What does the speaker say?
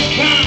Come